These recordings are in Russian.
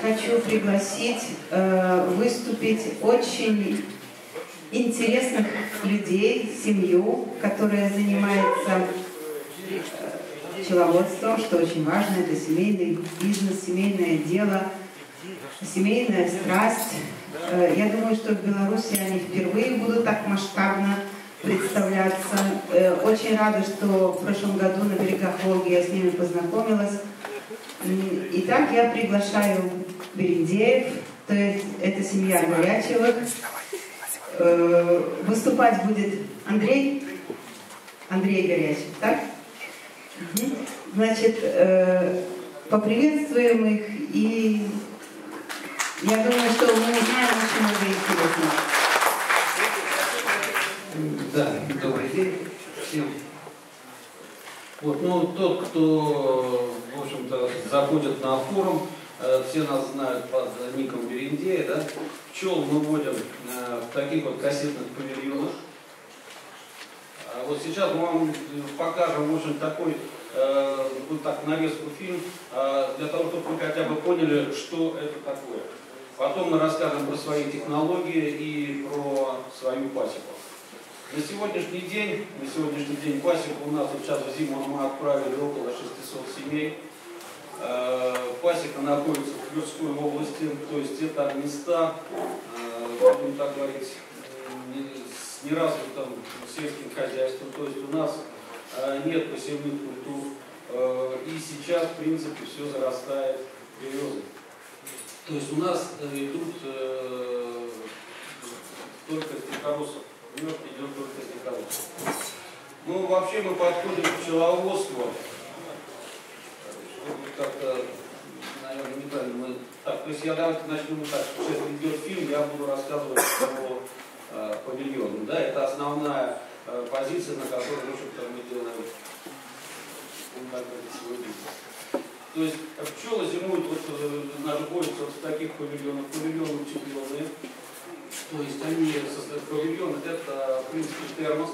хочу пригласить э, выступить очень интересных людей, семью, которая занимается э, пчеловодством, что очень важно, это семейный бизнес, семейное дело, семейная страсть. Э, я думаю, что в Беларуси они впервые будут так масштабно представляться. Э, очень рада, что в прошлом году на берегах Волги я с ними познакомилась. Итак, я приглашаю Берендеев, то есть это семья Горячевых. Э, выступать будет Андрей, Андрей Горячев, так? Значит, э, поприветствуем их, и я думаю, что мы узнаем очень много интересного. Да, добрый день всем. Вот, ну, тот, кто, в общем-то, заходит на форум, все нас знают под ником Берендея, да? Пчел мы вводим э, в таких вот кассетных павильонах. А вот сейчас мы вам покажем, в общем, такой, э, вот так, нарезку фильм, для того, чтобы вы хотя бы поняли, что это такое. Потом мы расскажем про свои технологии и про свою пасеку. На сегодняшний день, на сегодняшний день пасеку у нас вот сейчас в зиму мы отправили около 600 семей. Э, пасека находится в Тверской области, то есть это места, э, будем так говорить, с неразвитым сельским хозяйством. То есть у нас э, нет посевных культур. И сейчас, в принципе, все зарастает березой. То есть у нас идут только стихоросов мед идет только дикородства. Ну, вообще мы подходим к пчеловодству, как-то, наверное, неправильно мы... Так, то есть я давайте начну так, что сейчас идет фильм, я буду рассказывать про э, павильон. Да, это основная э, позиция, на которой, в общем-то, мы делаем. То есть пчелы зимуют, вот, э, находятся вот в таких павильонах, павильоны утепленные, то есть они павильон, это, в принципе, термос,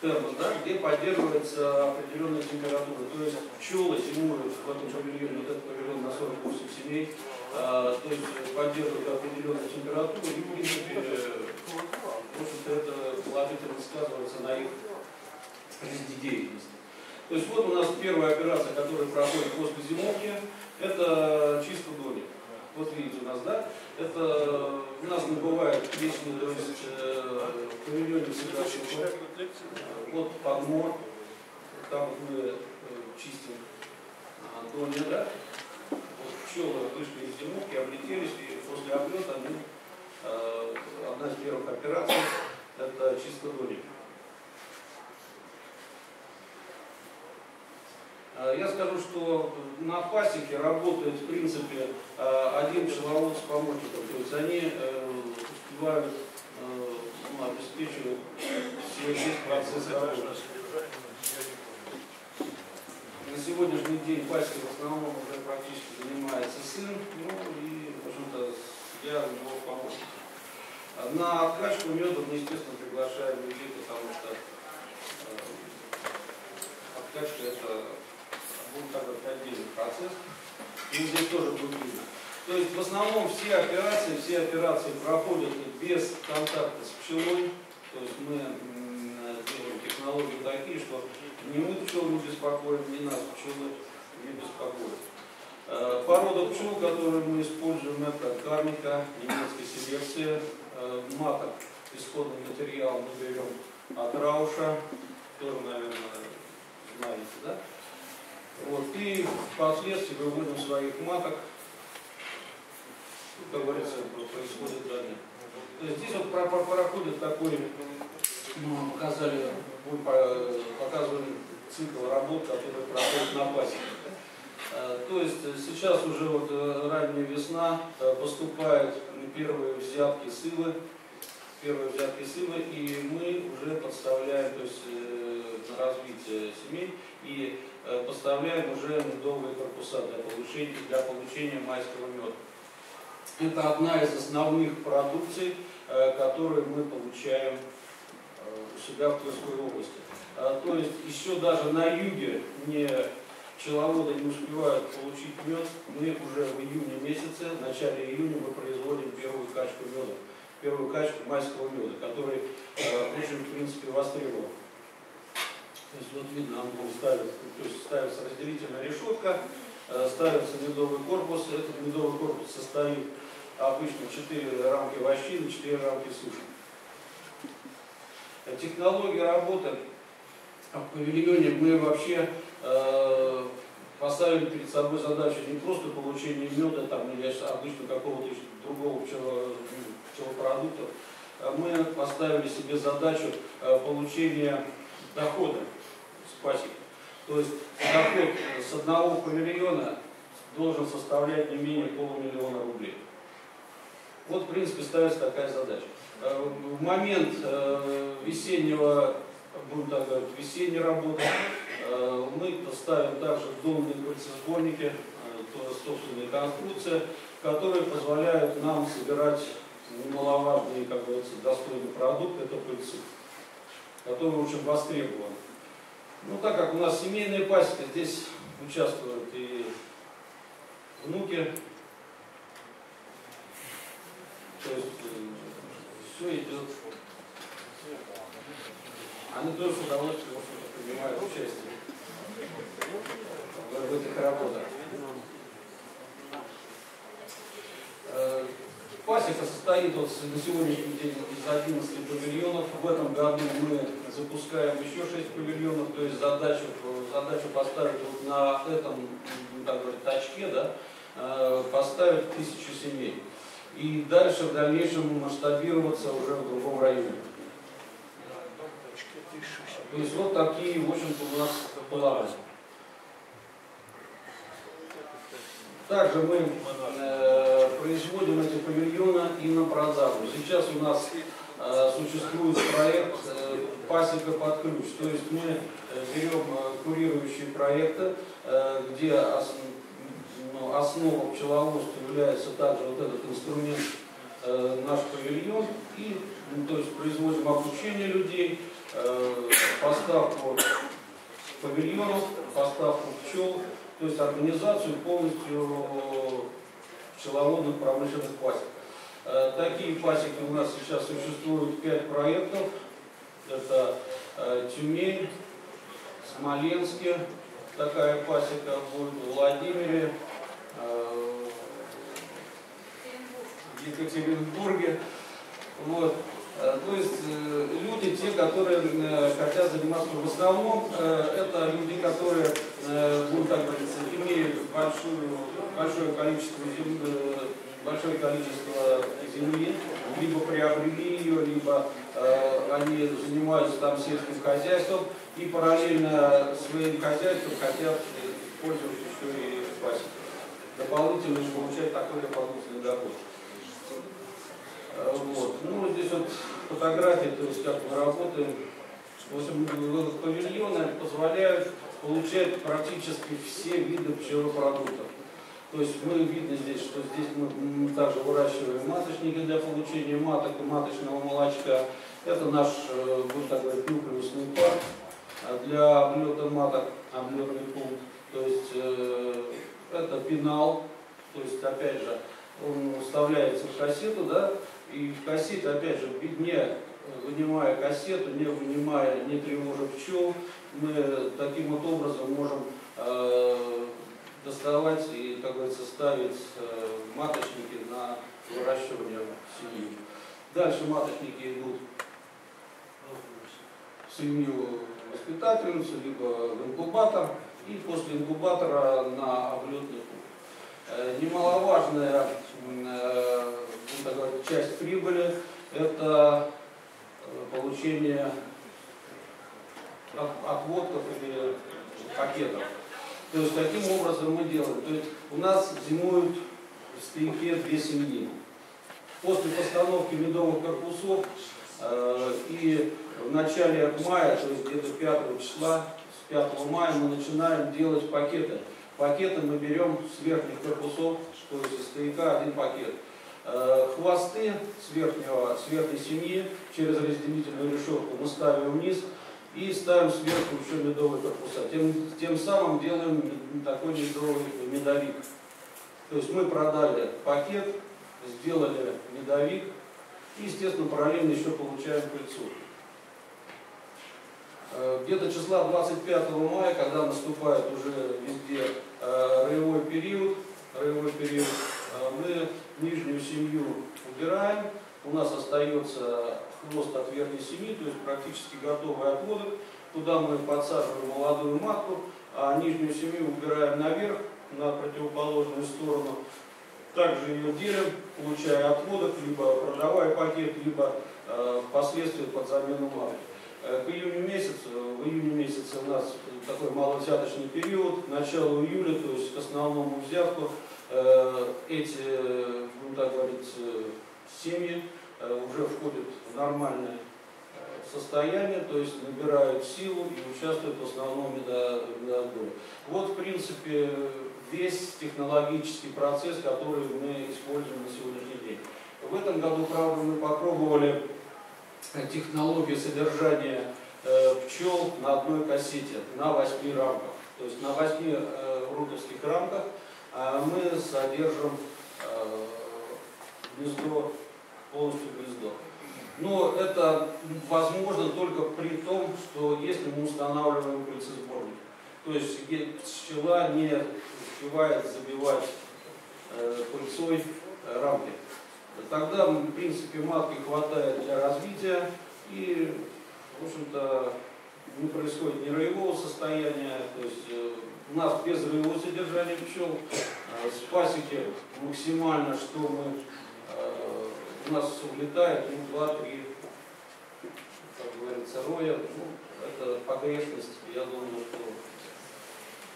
термос, да, где поддерживается определенная температура. То есть пчелы зимуют в этом павильоне, вот этот павильон на 48 семей, а, то есть поддерживают определенную температуру, и, в принципе, общем-то, это положительно сказывается на их жизнедеятельности. То есть вот у нас первая операция, которая проходит после зимовки, это чистка домика. Вот видите у нас, да? Это у нас не бывает вечный, то есть э, в всегда сухо. Вот подмор, там мы э, чистим э, доме, да? Вот пчелы вышли из зимовки, облетелись, и после облета мы, э, одна из первых операций, это чистка домика. Я скажу, что на пасеке работает, в принципе, э, один пчеловод с помощником. То есть они э, успевают, ну, обеспечивать весь процесс работы. На сегодняшний день пасекой в основном уже практически занимается сын, ну и, в общем-то, я его помощник. На откачку меда мы, естественно, приглашаем людей, потому что откачка это будет такой отдельный процесс. И здесь тоже будет видно. То есть в основном все операции, все операции проходят без контакта с пчелой. То есть мы делаем технологии такие, что ни мы пчел не беспокоим, ни нас пчелы не беспокоят. Э, порода пчел, которую мы используем, это кармика, немецкая селекция, э, маток, исходный материал мы берем от Рауша, тоже, наверное, знаете, да? Вот, и впоследствии выводим своих маток, как говорится, происходит далее. То есть здесь вот проходит такой, мы показали, показывали цикл работ, который проходит на пасеке. Э, то есть сейчас уже вот э, ранняя весна, э, поступают первые взятки сылы, первые взятки сылы, и мы уже подставляем то есть, на развитие семей. И Э, поставляем уже медовые корпуса для получения, для получения майского меда. Это одна из основных продукций, э, которые мы получаем э, у себя в Тверской области. То есть еще даже на юге не пчеловоды не успевают получить мед, мы уже в июне месяце, в начале июня мы производим первую качку меда, первую качку майского меда, который э, очень, в принципе, востребован. То есть вот видно, он ставит, то есть ставится разделительная решетка, э, ставится медовый корпус. Этот медовый корпус состоит обычно 4 рамки вощины, 4 рамки суши. Технология работы в павильоне мы вообще э, поставили перед собой задачу не просто получения меда там, или обычно какого-то другого пчелопродукта, а мы поставили себе задачу э, получения дохода с пасеки. То есть доход с одного павильона должен составлять не менее полумиллиона рублей. Вот, в принципе, ставится такая задача. Э, в момент э, весеннего, будем так говорить, весенней работы, э, мы ставим также донные кольцесборники, то есть собственные конструкции, которые позволяют нам собирать немаловажный, как говорится, достойный продукт, это пыльцы, который очень востребован. Ну, так как у нас семейная пасека, здесь участвуют и внуки, то есть все идет. Они тоже с удовольствием принимают участие в этих работах. Пасека состоит вот на сегодняшний день из 11 павильонов. В этом году мы запускаем еще 6 павильонов, то есть задачу, задачу поставить вот на этом так говорить, тачке, да, э, поставить тысячу семей и дальше в дальнейшем масштабироваться уже в другом районе. То есть вот такие, в общем-то, у нас планы. Также мы э, производим эти павильоны и на продажу. Сейчас у нас э, существует проект э, «Пасека под ключ». То есть мы э, берем э, курирующие проекты, э, где ну, основа пчеловодства является также вот этот инструмент э, наш павильон и ну, то есть производим обучение людей, э, поставку павильонов, поставку пчел, то есть организацию полностью пчеловодных промышленных пасек. Э, такие пасеки у нас сейчас существуют пять проектов. Это э, Тюмень, Смоленске, такая пасека будет в Владимире, Э, в Екатеринбурге. Вот. Э, то есть э, люди, те, которые хотят заниматься, в основном это люди, которые, будем так говорить, имеют большую, большое количество земли, большое количество земли, либо приобрели ее, либо э, они занимаются там сельским хозяйством и параллельно своим хозяйством хотят пользоваться еще и пасекой дополнительно получать такой дополнительный доход. Э, вот. Ну, здесь вот фотографии, то есть как мы работаем. В общем, павильоны позволяют получать практически все виды пчелопродуктов. То есть мы видно здесь, что здесь мы также выращиваем маточники для получения маток и маточного молочка. Это наш, э, будем так говорить, нуклеусный парк а для облета маток, облетный пункт. То есть э, это пенал, то есть, опять же, он вставляется в кассету, да, и в кассете, опять же, не вынимая кассету, не вынимая, не тревожа пчел, мы таким вот образом можем э, доставать и, как говорится, ставить э, маточники на выращивание семьи. Дальше маточники идут в семью воспитательницу, либо в инкубатор и после инкубатора на облетный немаловажная э, часть прибыли – это э, получение отводков или пакетов. То есть каким образом мы делаем? То есть у нас зимуют в стояке две семьи. После постановки медовых корпусов э, и в начале мая, то есть где-то 5 числа, 5 мая мы начинаем делать пакеты. Пакеты мы берем с верхних корпусов, то есть из стояка один пакет. Э, хвосты с, верхнего, с верхней семьи через разделительную решетку мы ставим вниз и ставим сверху еще медовые корпуса. Тем, тем самым делаем такой медовый медовик. То есть мы продали пакет, сделали медовик и, естественно, параллельно еще получаем пыльцу. Э, где-то числа 25 мая, когда наступает уже везде роевой период, роевой период, э, мы нижнюю семью убираем, у нас остается хвост от верхней семьи, то есть практически готовый отводок. Туда мы подсаживаем молодую матку, а нижнюю семью убираем наверх, на противоположную сторону. Также ее делим, получая отводок, либо продавая пакет, либо э, впоследствии под замену матки. Э, к июню месяцу, в июне месяце у нас такой маловзяточный период, начало июля, то есть к основному взятку э, эти, будем так говорить, э, семьи уже входят в нормальное состояние, то есть набирают силу и участвуют в основном медоотборе. Вот, в принципе, весь технологический процесс, который мы используем на сегодняшний день. В этом году, правда, мы попробовали технологию содержания э, пчел на одной кассете, на восьми рамках. То есть на восьми э, рутовских рамках э, мы содержим э, гнездо, полностью гнездо. Но это возможно только при том, что если мы устанавливаем пыльцесборник. То есть пчела не успевает забивать э, пыльцой э, рамки тогда, в принципе, матки хватает для развития и, в общем-то, не происходит ни роевого состояния, то есть э, у нас без роевого содержания пчел, э, с пасеки максимально, что мы, э, у нас улетает, ну, 2-3, как говорится, роя, ну, это погрешность, я думаю, что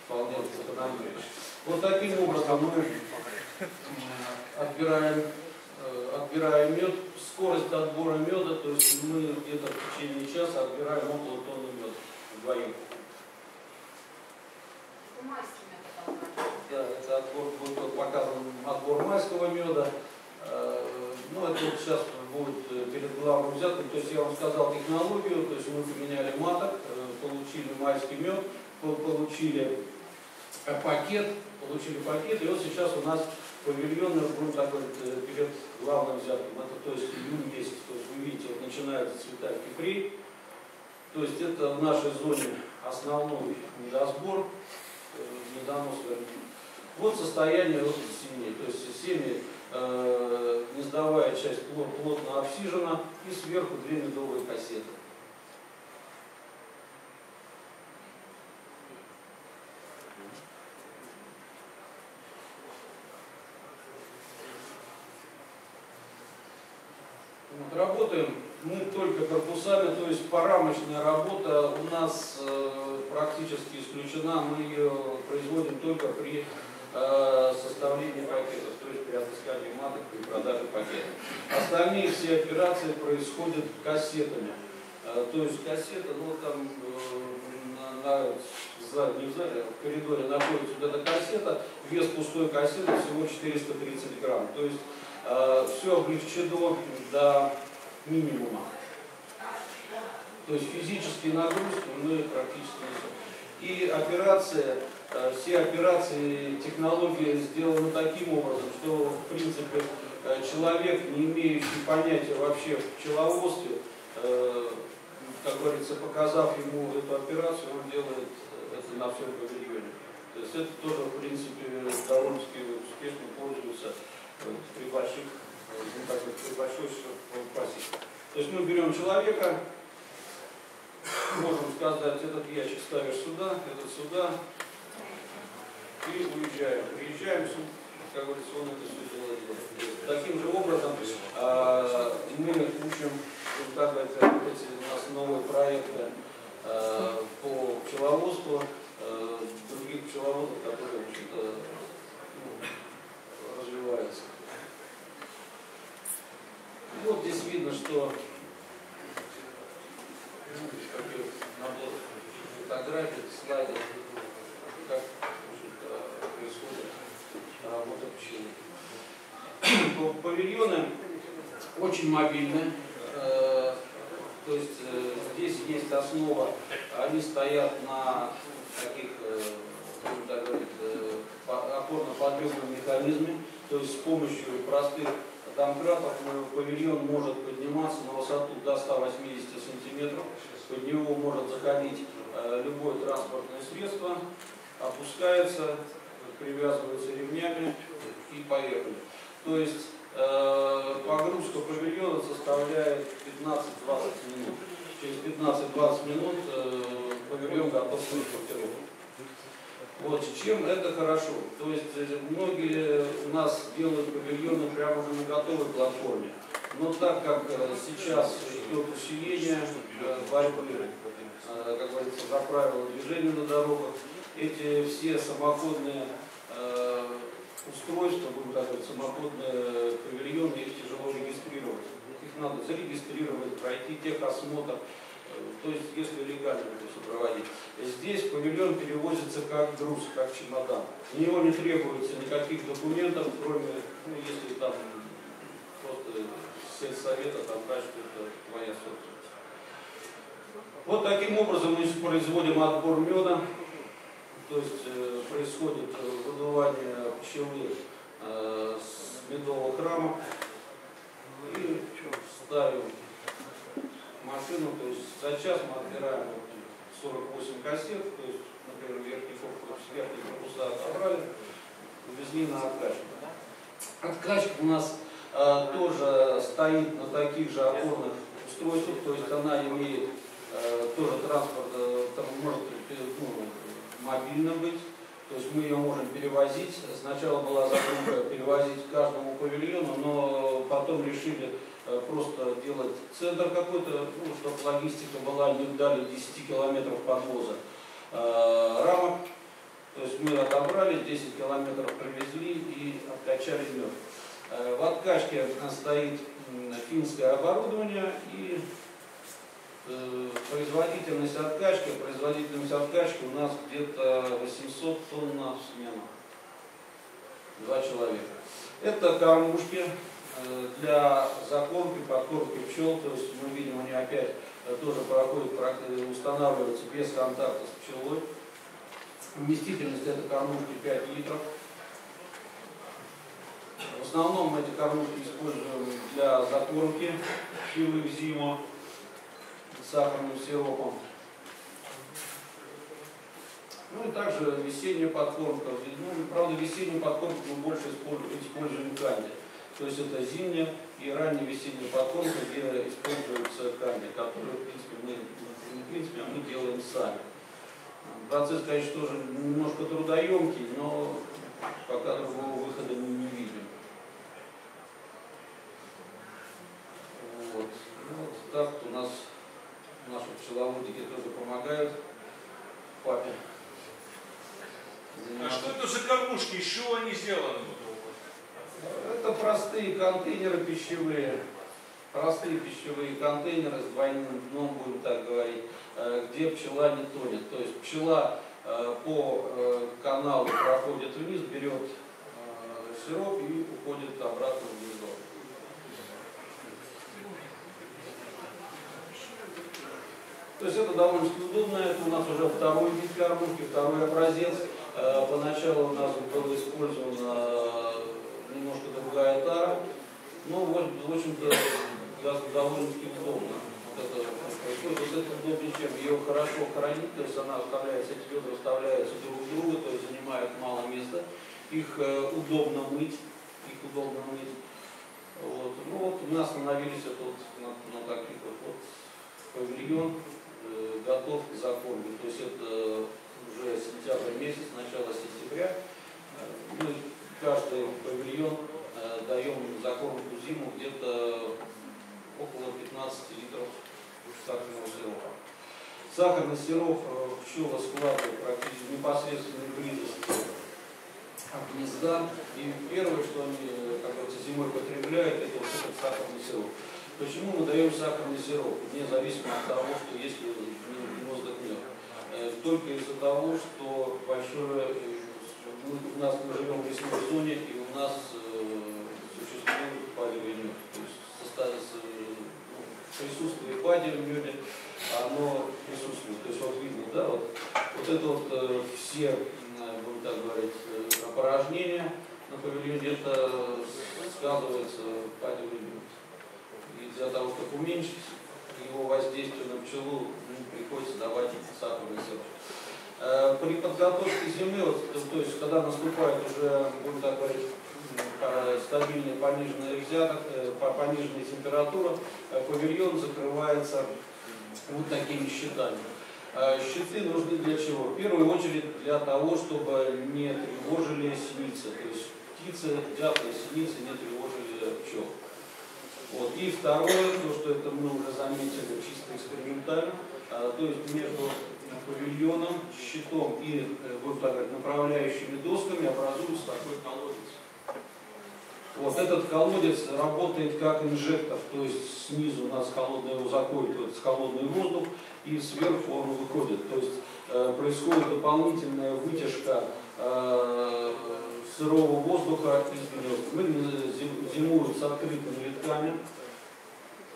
вполне закономерно. Вот таким образом мы отбираем Э, отбираем мед, скорость отбора меда, то есть мы где-то в течение часа отбираем около тонны вдвоем. Да, это отбор, будет показан отбор майского меда. Э, ну, это вот сейчас будет э, перед главным взятком. То есть я вам сказал технологию, то есть мы поменяли маток, получили майский мед, получили пакет, получили пакет, и вот сейчас у нас павильон, будем так говорить, перед главным взятком. Это то есть июнь месяц. То есть вы видите, вот начинается цветать кипрей. То есть это в нашей зоне основной недосбор, э, недонос Вот состояние вот семьи. То есть семьи, э, гнездовая часть плотно обсижена и сверху две медовые кассеты. Вот, работаем мы только корпусами, то порамочная работа у нас э, практически исключена, мы ее производим только при э, составлении пакетов, то есть при отыскании маток, при продаже пакетов. Остальные все операции происходят кассетами. Э, то есть кассета, ну там на, зале, не в зале, а в коридоре находится вот эта кассета, вес пустой кассеты всего 430 грамм. То есть Э, все облегчено до минимума. То есть физические нагрузки мы практически не И операция, э, все операции, технологии сделаны таким образом, что в принципе э, человек, не имеющий понятия вообще в пчеловодстве, как говорится, показав ему эту операцию, он делает это на всем павильоне. То есть это тоже, в принципе, довольно-таки успешно пользуется при больших, ну, так при большой пассии. То есть мы берем человека, можем сказать, этот ящик ставишь сюда, этот сюда, и уезжаем. Приезжаем, как говорится, он это все делает. Таким же образом э, мы учим, как сказать, эти у нас новые проекты э, по пчеловодству, э, других пчеловодов, которые, ну, развиваются. Вот здесь видно, что фотографий, слайдов, как происходит работа пчелы. Павильоны очень мобильны, э, то есть э, здесь есть основа, они стоят на таких, так говорить, опорно-подъемном механизме, то есть с помощью простых домкратов павильон может подниматься на высоту до 180 сантиметров, под него может заходить любое транспортное средство, опускается, привязывается ремнями и поехали. То есть э, погрузка павильона составляет 15-20 минут. Через 15-20 минут э, павильон готов к транспортировке. Вот, чем это хорошо. То есть э, многие у нас делают павильоны прямо уже на готовой платформе. Но так как э, сейчас идет усиление э, борьбы, как говорится, за правила движения на дорогах, эти все самоходные устройства, будем так говорить, самоходные павильоны, их тяжело регистрировать. Их надо зарегистрировать, пройти техосмотр, то есть если легально это все проводить. Здесь павильон перевозится как груз, как чемодан. У него не требуется никаких документов, кроме, ну, если там просто сельсовета, там дальше это твоя собственность. Вот таким образом мы производим отбор меда то есть э, происходит выдувание пчелы э, с медового храма и ставим машину, то есть за час мы отбираем 48 кассет, то есть, например, верхний корпус, верхний корпуса отобрали, увезли на откачку. Откачка у нас э, тоже стоит на таких же опорных устройствах, то есть она имеет э, тоже транспорт, э, может ну, мобильно быть. То есть мы ее можем перевозить. Сначала была задумка перевозить каждому павильону, но потом решили э, просто делать центр какой-то, ну, чтобы логистика была не дали 10 километров подвоза э, рамок. То есть мы отобрали, 10 километров привезли и откачали мед. Э, в откачке стоит финское оборудование и производительность откачки, производительность откачки у нас где-то 800 тонн на смену. Два человека. Это кормушки э, для закормки, подкормки пчел, то есть мы видим, они опять э, тоже проходят, устанавливаются без контакта с пчелой. Вместительность этой кормушки 5 литров. В основном эти кормушки используем для закормки пчелы в зиму сахарным сиропом. Ну и также весенняя подкормка. Ну, правда, весеннюю подкормку мы больше используем, канди. То есть это зимняя и ранняя весенняя подкормка, где используются канди, которые, в принципе, мы, не в принципе, а мы делаем сами. Процесс, конечно, тоже немножко трудоемкий, но пока другого выхода мы не видим. Вот. Ну, вот так у нас наши пчеловодики тоже помогают папе. А что это за кормушки? Из чего они сделаны? Это простые контейнеры пищевые. Простые пищевые контейнеры с двойным дном, будем так говорить, э, где пчела не тонет. То есть пчела э, по э, каналу проходит вниз, берет сироп и уходит обратно в гнездо. То есть это довольно удобно, это у нас уже второй вид кормушки, второй образец. Э, поначалу у нас было использована немножко другая тара, но вот, в общем-то довольно-таки удобно. Вот это вот это удобнее, чем ее хорошо хранить, то есть она оставляется, эти ведра вставляются друг в друга, то есть занимают мало места, их э, удобно мыть, их удобно мыть. Вот. Ну вот мы остановились вот на, на таких вот, вот павильон, готов к закормке. То есть это уже сентябрь месяц, начало сентября. Э, мы каждый павильон э, даем закормку зиму где-то около 15 литров сахарного сиропа. Сахарный сироп пчела складывает практически в непосредственной близости гнезда. И первое, что они, как говорится, зимой потребляют, это вот этот сахарный сироп. Почему мы даем сахарный сироп, независимо от того, что есть мозг мед? Э, только из-за того, что большое, э, у нас мы живем в лесной зоне, и у нас э, существует падевый мед. То есть состав, ну, присутствие пади в меде, оно присутствует. То есть вот видно, да, вот, вот это вот э, все, э, будем так говорить, э, опорожнения на павильоне, это сказывается по И для того, чтобы уменьшить его воздействие на пчелу, ну, приходится давать сахарный сироп. Э, при подготовке зимы, вот, то есть когда наступает уже, будем так говорить, э, стабильная пониженная взяток, э, пониженная температура, павильон закрывается вот такими щитами. Щиты нужны для чего? В первую очередь для того, чтобы не тревожили синицы. То есть птицы, дятлы, синицы не тревожили пчел. Вот. И второе, то, что это мы уже заметили чисто экспериментально, то есть между павильоном, щитом и вот так, направляющими досками образуется такой колодец. Вот этот колодец работает как инжектор, то есть снизу у нас заходит вот, холодный воздух, и сверху он выходит. То есть э, происходит дополнительная вытяжка э, сырого воздуха из Мы зимуют с открытыми литками.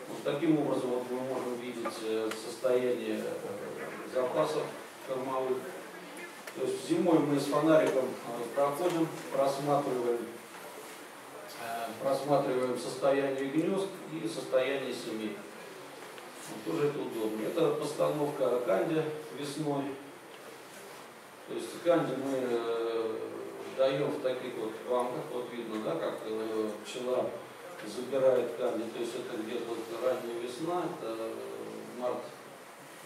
Вот таким образом вот мы можем видеть э, состояние э, запасов кормовых. То есть зимой мы с фонариком э, проходим, просматриваем Э, просматриваем состояние гнезд и состояние семей. Вот, тоже это удобно. Это постановка канди весной. То есть канди мы э, даем в таких вот рамках, вот видно, да, как э, пчела забирает канди. То есть это где-то вот ранняя весна, это март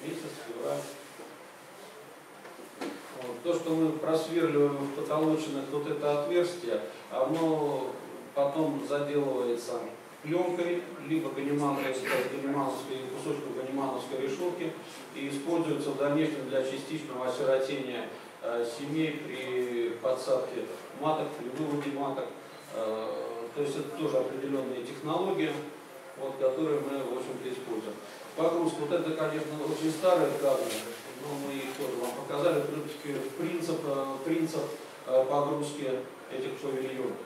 месяц, февраль. Вот. То, что мы просверливаем в потолочных вот это отверстие, оно потом заделывается пленкой, либо ганимановской, ганимановской кусочком ганимановской решетки и используется в дальнейшем для частичного осиротения э, семей при подсадке маток, при выводе маток. Э, то есть это тоже определенные технологии, вот, которые мы, в общем-то, используем. Погрузка, вот это, конечно, очень старые кадры, но мы их тоже вам показали, принцип, э, принцип э, погрузки этих павильонов.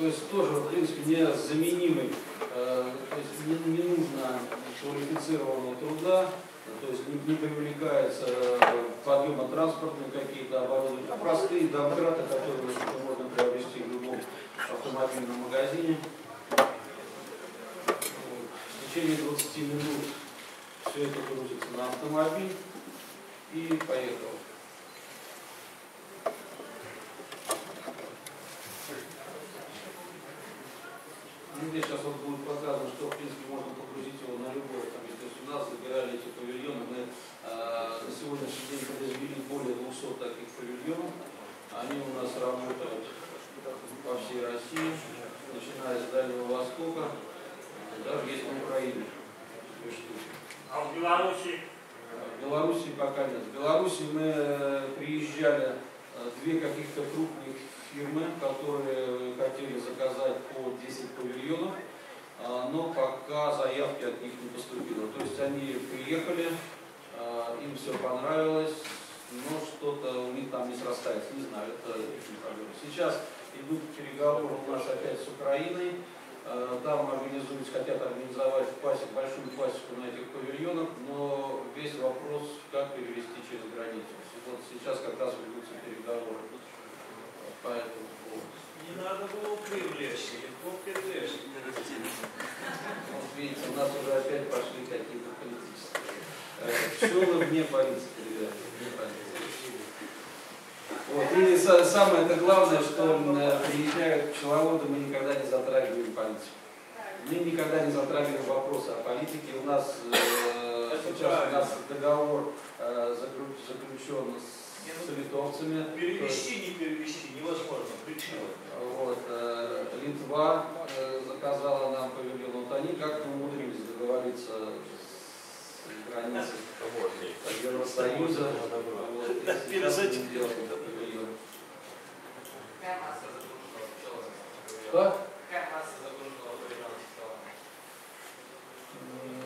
То есть тоже, в принципе, незаменимый, э, то есть не, не нужно квалифицированного труда, то есть не, не привлекается э, подъема транспортные какие-то оборудования, а простые домкраты, которые можно приобрести в любом автомобильном магазине. В течение 20 минут все это грузится на автомобиль и поехал. Здесь сейчас вот будет показано, что в принципе можно погрузить его на любой автомобиль. То есть у нас забирали эти павильоны, мы э, на сегодняшний день произвели более 200 таких павильонов. Они у нас работают по всей России, начиная с Дальнего Востока, даже есть на Украине. А в Беларуси? В Беларуси пока нет. В Беларуси мы э, приезжали э, две каких-то крупных фирмы, которые хотели заказать по 10 павильонов, а, но пока заявки от них не поступило. То есть они приехали, а, им все понравилось, но что-то у них там не срастается, не знаю, это их проблема. Сейчас идут переговоры у нас опять с Украиной, а, там организуют, хотят организовать пасек, большую пасеку на этих павильонах, но весь вопрос, как перевести через границу. Вот сейчас как раз ведутся переговоры по этому поводу. Не надо было привлечь, легко привлечь. Вот видите, у нас уже опять пошли какие-то политические. Пчелы вне политики, ребята, вне политики. Вот. И самое это главное, что приезжают пчеловоды, мы никогда не затрагиваем политику. Мы никогда не затрагиваем вопросы о политике. У нас э, сейчас у нас договор э, заключен с с литовцами. Перевести, не перевести невозможно. Причина. Вот, э, Литва э, заказала нам павильон. Вот они как-то умудрились договориться с границей Евросоюза. Вот, Что?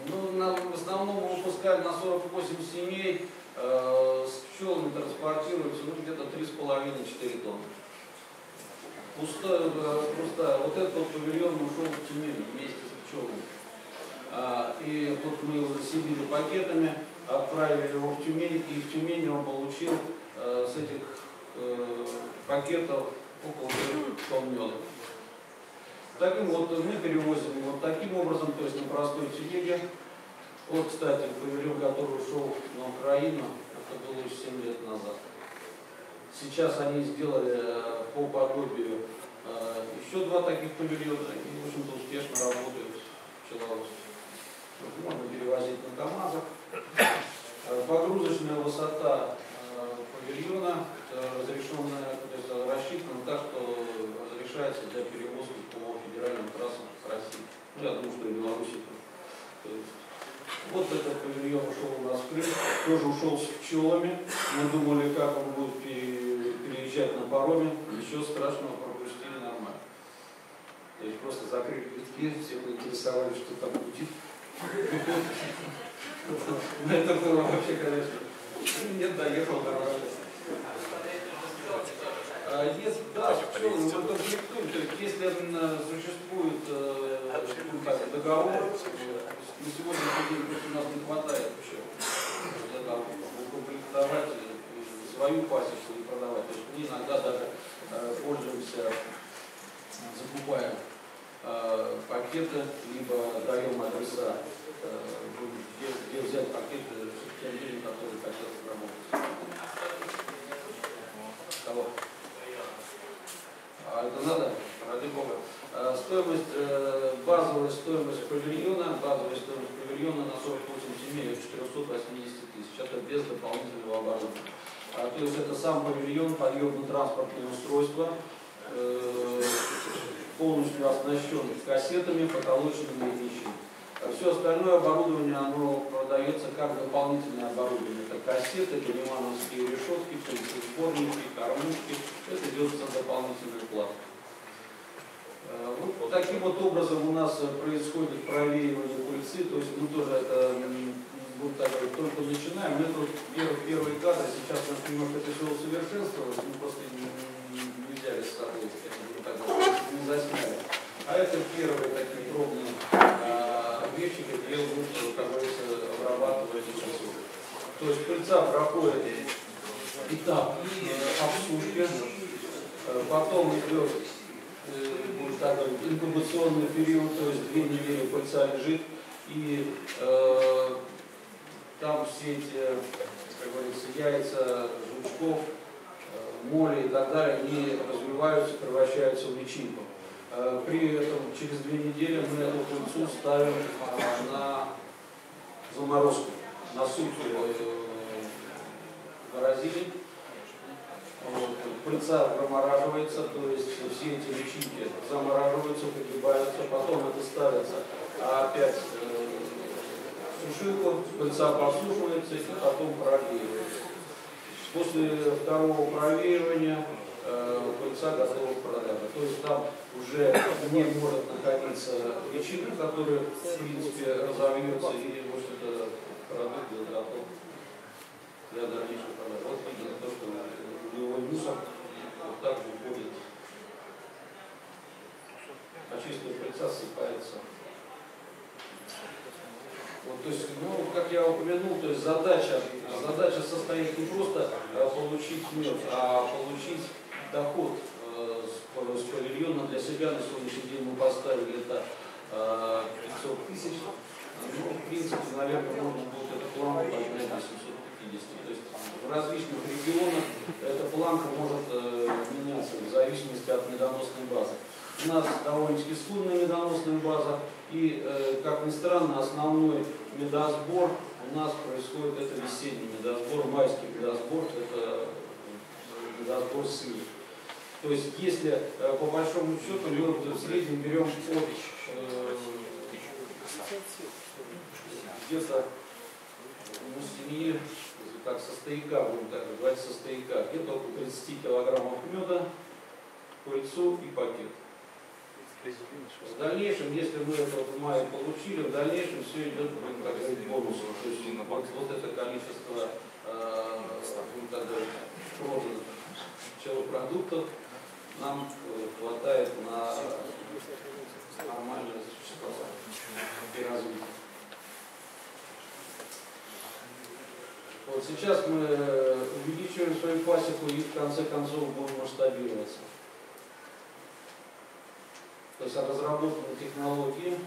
Ну, на, в основном мы выпускали на 48 семей с пчелами транспортируется ну, где-то 3,5-4 тонны. Пустая, пустая. Вот этот вот павильон ушел в Тюмень вместе с пчелами. А, и вот мы его засебили пакетами, отправили его в Тюмень, и в Тюмени он получил э, с этих э, пакетов около 3 тонн меда. Таким вот мы перевозим вот таким образом, то есть на простой телеге. Вот, кстати, павильон, который ушел на Украину, это было уже 7 лет назад. Сейчас они сделали э, по подобию э, еще два таких павильона и, в общем-то, успешно работают в. Можно перевозить на КАМАЗах. Э, погрузочная высота павильона разрешенная, то есть рассчитана так, что разрешается для перевозки по федеральным трассам России. Ну, я думаю, что и Беларуси тоже. Вот этот павильон ушел у нас в Крым, тоже ушел с пчелами. Мы думали, как он будет переезжать на пароме. Ничего страшного, пропустили нормально. То есть просто закрыли витки, все поинтересовались, что там будет. Это было вообще, конечно. Нет, доехал нормально. А, есть, да, пчелы, мы конфликтуем. То есть, если существует э, договор, на сегодняшний день у нас не хватает еще для того, чтобы укомплектовать свою пасеку и продавать. То есть мы иногда даже э, пользуемся, закупаем э, пакеты, либо даем адреса, э, где, где взять пакеты тем людям, которые хотят работать. Кого? А это надо? Ради Бога. Э, стоимость, э, базовая стоимость павильона, базовая стоимость павильона на 48 семей 480 тысяч. Это без дополнительного оборудования. А, то есть это сам павильон, подъемно-транспортное устройство, э, полностью оснащен кассетами, потолочными и. А все остальное оборудование, оно продается как дополнительное оборудование. Это кассеты, гелимановские решетки, сборники, кормушки. Это идет за дополнительную плату. Э, вот таким вот образом у нас происходит провеивание пыльцы, то есть мы тоже это вот так вот только начинаем. Мы тут первые, первые кадры, сейчас у нас немножко это все усовершенствовалось, мы просто не, не взяли с собой, так вот, не засняли. А это первые такие пробные а, вещи, где лучше, как говорится, обрабатывать пыльцу. То есть пыльца проходит. Этап обсушки, э, потом идет будет так, инкубационный период, то есть две недели пыльца лежит, и э, там все эти, как говорится, яйца жучков, э, моли и так далее, они развиваются, превращаются в личинку. Э, при этом через две недели мы эту пыльцу ставим э, на заморозку, на сутки э, морозили вот, пыльца промораживается, то есть все эти личинки замораживаются, погибаются, потом это ставится а опять э, сушилку, пыльца посушивается и потом провеивается. После второго провеивания э, пыльца готова к продаже. То есть там уже не может находиться личинка, которая в принципе разовьется и готов для дальнейшей продажи. Вот видно то, что его мусор вот так уходит, а чистая пыльца сыпается. Вот, то есть, ну, как я упомянул, то есть задача, задача состоит не просто а, получить мед, а получить доход э, с, с павильона для себя на сегодняшний день мы поставили это э, 500 тысяч. Ну, в принципе, наверное, можно будет эту планку поднять до 750. То есть в различных регионах эта планка может э, меняться в зависимости от медоносной базы. У нас довольно-таки скудная медоносная база, и, э, как ни странно, основной медосбор у нас происходит, это весенний медосбор, майский медосбор, это медосбор сыра. То есть, если э, по большому счету мы в среднем берем от э, где-то ну, семьи как со стояка, будем так говорить, со стояка, где-то около 30 килограммов меда, пыльцу и пакет. В дальнейшем, если мы это в получили, в дальнейшем все идет, будем так говорить, бонусом. То есть вот, вот это количество э, так говорить, проданных пчелопродуктов нам э, хватает на нормальное существование и развитие. Вот сейчас мы увеличиваем свою пасеку и в конце концов будем масштабироваться. То есть разработаны технологии.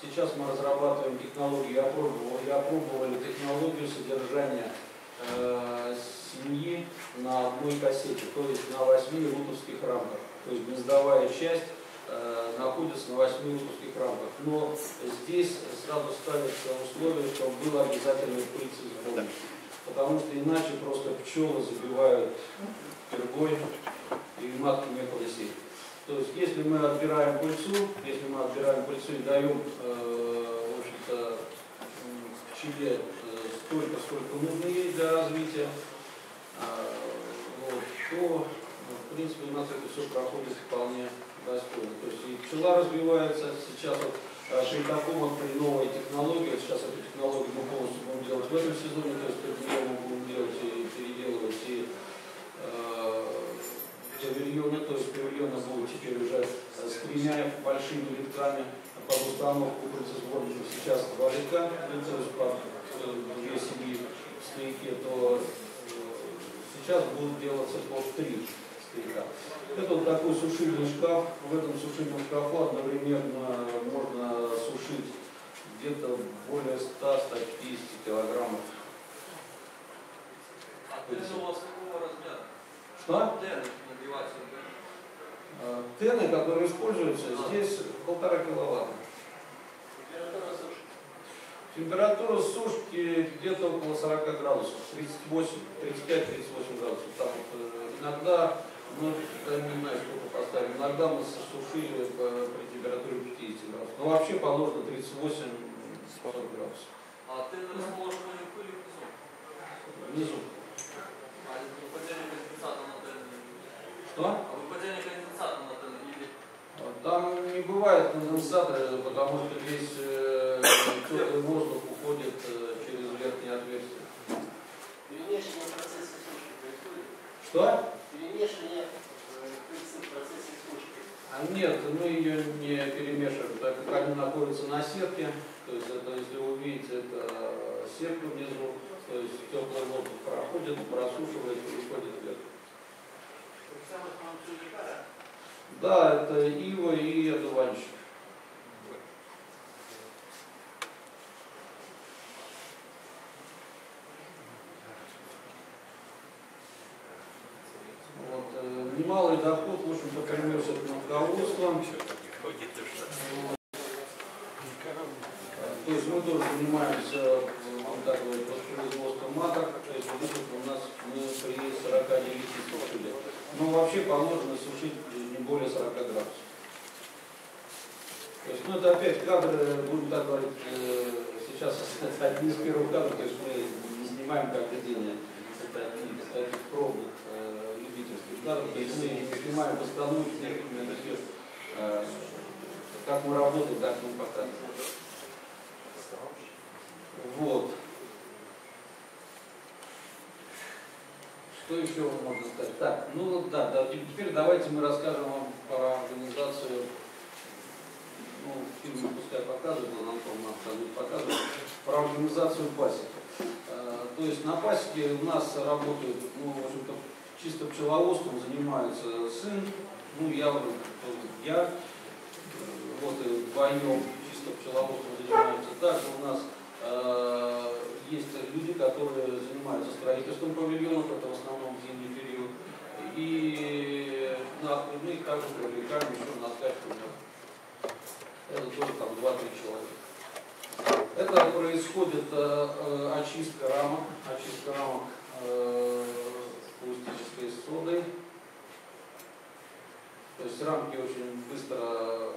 Сейчас мы разрабатываем технологию, я пробовал, я пробовали технологию содержания э, семьи на одной кассете, то есть на 8 рутовских рамках. То есть гнездовая часть э, находится на 8 рутовских рамках. Но здесь сразу ставится условие, что был обязательный пыльцы сборник. Потому что иначе просто пчелы забивают пергой и матку некуда сеять. То есть если мы отбираем пыльцу, если мы отбираем пыльцу и даем э, в общем-то, пчеле э, столько, сколько нужно ей для развития, э, вот, то ну, в принципе у нас это все проходит вполне достойно. То есть и пчела развивается, сейчас вот а, при новой технологии, сейчас эту технологию мы полностью будем делать в этом сезоне, то есть это мы будем делать и переделывать и э, павильоны, то есть павильоны будут теперь уже с тремя большими литками под установку пыльцесборников. Сейчас два литка, то есть под две семьи в стояке, то э, сейчас будут делаться под три Это вот такой сушильный шкаф. В этом сушильном шкафу одновременно можно сушить где-то более 100-150 килограммов. А тены у вас какого размера? Что? Тены нагреватель. А, Тены, которые используются, здесь полтора киловатта. Температура сушки. Температура сушки где-то около 40 градусов, 38, 35-38 градусов. Там э, иногда ну, я не знаю, сколько поставим. Иногда мы сушили при температуре 50 градусов. Но вообще положено 38-40 градусов. А тены расположены в пыли внизу. Внизу. А выпадение конденсата на тены. Что? А выпадение конденсата на тены или Там не бывает конденсатора, потому что весь э, теплый воздух уходит э, через верхнее отверстие. Перемешивание в процессе сушки происходит? Что? Перемешивание э, пыльцы в процессе сушки. А нет, мы ее не перемешиваем, так как они находятся на сетке. То есть это, если вы увидите, это сетка внизу, то есть теплый воздух проходит, просушивает, переходит вверх. Да, это ива и одуванчик. Вот, э, немалый доход, в общем-то, принес это руководство. То есть мы тоже занимаемся, э, вот так говорить, производством маток, то есть видите, у нас мы при 49 сушили. Но вообще положено сушить не более 40 градусов. То есть, ну это опять кадры, будем так говорить, э, сейчас это одни из первых кадров, то есть мы не снимаем каждый день, это таких пробных любительских кадров, то есть мы не снимаем постановки, э, как мы работаем, как мы показываем. Вот. Что еще можно сказать? Так, ну да, да, теперь давайте мы расскажем вам про организацию, ну, фильм пускай показывают, но Антон будет показывать, про организацию пасеки. Э, То есть на пасеке у нас работают, ну, в общем-то, чисто пчеловодством занимается сын, ну, я, я, э, вот и вдвоем чисто пчеловодством занимаются. Также у нас Э, есть люди, которые занимаются строительством павильонов, это в основном зимний период. И на, мы их также привлекаем еще на скачку. Это тоже там 2-3 человека. Это происходит э, э, очистка рамок, очистка рамок э, акустической содой. То есть рамки очень быстро э,